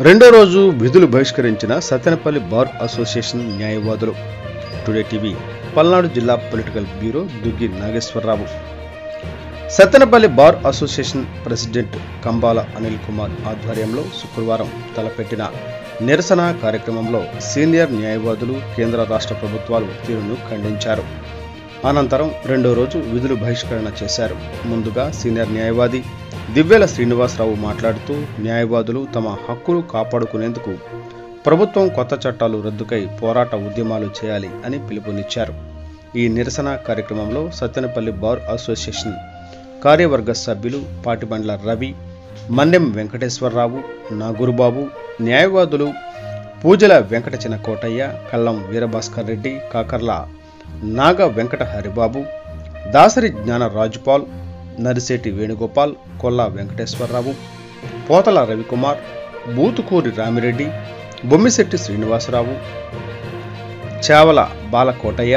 రెండో రోజు విధులు బహిష్కరించిన సత్తెనపల్లి బార్ అసోసియేషన్ న్యాయవాదులు. టుడే టీవీ పల్నాడు జిల్లా political bureau Duggi Nageswararao. Sattenapalli bar association president Kambala Anil Kumar ఆధ్వర్యంలో శుక్రవారం తలపెట్టిన నిరసన కార్యక్రమంలో సీనియర్ న్యాయవాదులు కేంద్ర రాష్ట్ర ప్రభుత్వాలు తీరును ఖండించారు. అనంతరం రెండో రోజు విధులు బహిష్కరణ చేశారు. ముందుగా సీనియర్ న్యాయవాది దివ్యల శ్రీనివాసరావు మాట్లాడుతూ న్యాయవాదులు తమ హక్కులు కాపాడుకునేందుకు ప్రభుత్వం కొత్త చట్టాలు రద్దుకై పోరాట ఉద్యమాలు చేయాలి అని పిలుపునిచ్చారు. ఈ నిరసన కార్యక్రమంలో సత్తెనపల్లి బార్ అసోసియేషన్ కార్యవర్గ సభ్యులు పాటిబండ్ల రవి మన్నెం వెంకటేశ్వరరావు నాగురుబాబు న్యాయవాదులు పూజల వెంకట చిన్న కోటయ్య కల్లం వీరభాస్కర్ రెడ్డి కాకర్ల నాగ వెంకట హరిబాబు దాసరి జ్ఞాన రాజుపాల్ నరిశెట్టి వేణుగోపాల్ కొల్లా వెంకటేశ్వరరావు పోతల రవికుమార్ బూతుకూరి రామిరెడ్డి బొమ్మిశెట్టి శ్రీనివాసరావు చావల బాలకోటయ్య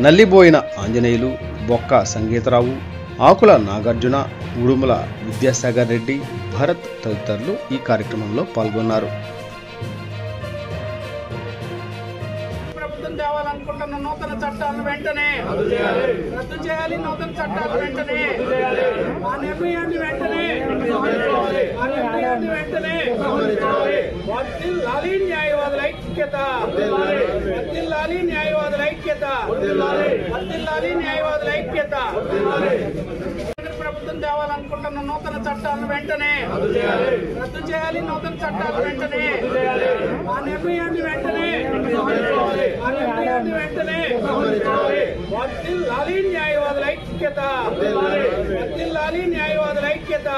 నల్లిబోయిన ఆంజనేయులు బొక్క సంగీతరావు ఆకుల నాగార్జున ఉడుముల విద్యాసాగర్ రెడ్డి భరత్ తదితరులు ఈ కార్యక్రమంలో పాల్గొన్నారు. నూతన చట్టాలను వెంటనే రద్దు చేయాలి. నూతన చట్టాలు వెంటనే ఆ వెంటనే. ఆ వెంటనే. వర్ధిల్లాలి న్యాయవాదుల ఐక్యత. వర్ధిల్లాలి న్యాయవాదుల ఐక్యత. వర్ధిల్లాలి న్యాయవాదుల ఐక్యత. ప్రభుత్వం తేవాలనుకుంటున్న నూతన చట్టాలను వెంటనే. రద్దు చేయాలి నూతన చట్టాలు వెంటనే. ఆ నిర్ణయాన్ని వెంటనే. ఆ నిర్ణయాన్ని వెంటనే. వర్ధిల్లాలి న్యాయవాదుల ఐక్యత. ఐక్యత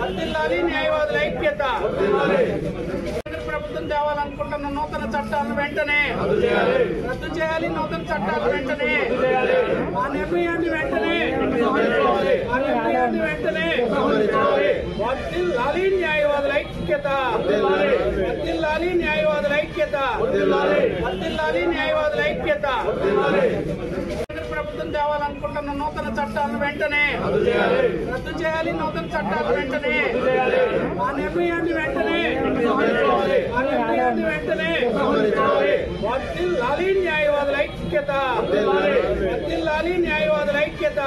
వర్ధిల్లాలి. న్యాయవాదుల ఐక్యత. కేంద్ర ప్రభుత్వం తేవాలనుకుంటున్న నూతన చట్టాలను వెంటనే రద్దు చేయాలి. నూతన చట్టాలు వెంటనే. ఆ నిర్ణయాన్ని వెంటనే ఆ నిర్ణయాన్ని వెంటనే వర్ధిల్లాలి న్యాయవాదుల ఐక్యత. వర్ధిల్లాలి. న్యాయవాదుల ఐక్యత. వర్ధిల్లాలి. న్యాయవాదుల ఐక్యత. ప్రభుత్వం తేవాలనుకుంటున్న నూతన చట్టాలను వెంటనే రద్దు చేయాలి. నూతన చట్టాలు వెంటనే ఆ నిర్ణయాన్ని వెంటనే ఆ నిర్ణయాన్ని వెంటనే వర్ధిల్లాలి న్యాయవాదుల ఐక్యత. వర్ధిల్లాలి న్యాయవాదుల ఐక్యత.